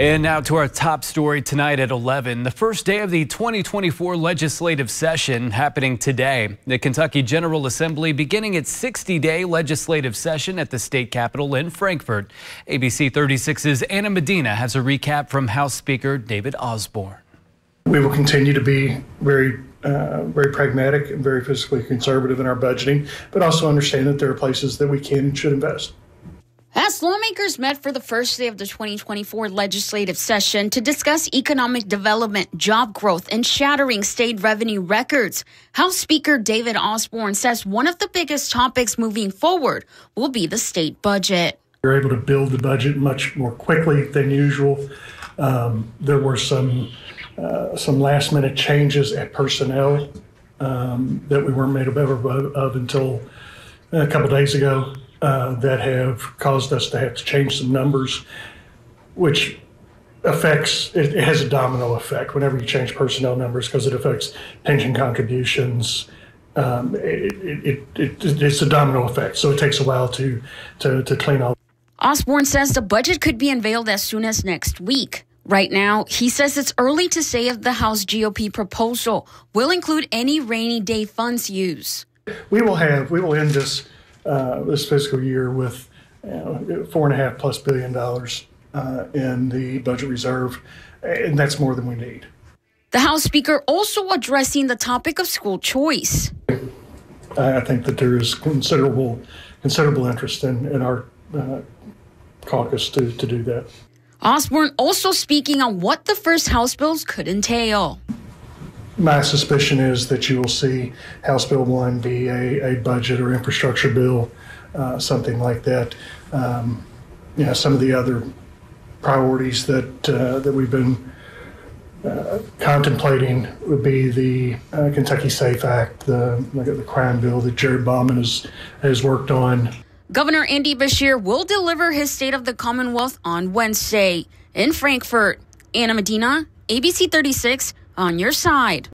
And now to our top story tonight at 11. The first day of the 2024 legislative session happening today. The Kentucky General Assembly beginning its 60 day legislative session at the state capitol in Frankfort. ABC 36's Anna Medina has a recap from House Speaker David Osborne. We will continue to be very uh, very pragmatic and very fiscally conservative in our budgeting, but also understand that there are places that we can and should invest. As lawmakers met for the first day of the 2024 legislative session to discuss economic development, job growth, and shattering state revenue records, House Speaker David Osborne says one of the biggest topics moving forward will be the state budget. We were able to build the budget much more quickly than usual. Um, there were some uh, some last minute changes at personnel um, that we weren't made aware of until a couple days ago uh, that have caused us to have to change some numbers, which affects it, it has a domino effect whenever you change personnel numbers because it affects pension contributions. Um, it, it, it, it's a domino effect, so it takes a while to to, to clean all. Osborne says the budget could be unveiled as soon as next week. Right now, he says it's early to say if the House GOP proposal will include any rainy day funds use. We will have we will end this uh, this fiscal year with know, four and a half plus billion dollars uh, in the budget reserve, and that's more than we need. The House Speaker also addressing the topic of school choice. I think that there is considerable considerable interest in, in our uh, caucus to, to do that. Osborne also speaking on what the first House bills could entail. My suspicion is that you will see House Bill 1 be a, a budget or infrastructure bill, uh, something like that. Um, you know, some of the other priorities that, uh, that we've been uh, contemplating would be the uh, Kentucky Safe Act, the, the crime bill that Jared Bauman has, has worked on. Governor Andy Beshear will deliver his State of the Commonwealth on Wednesday in Frankfort. Anna Medina, ABC 36, on your side.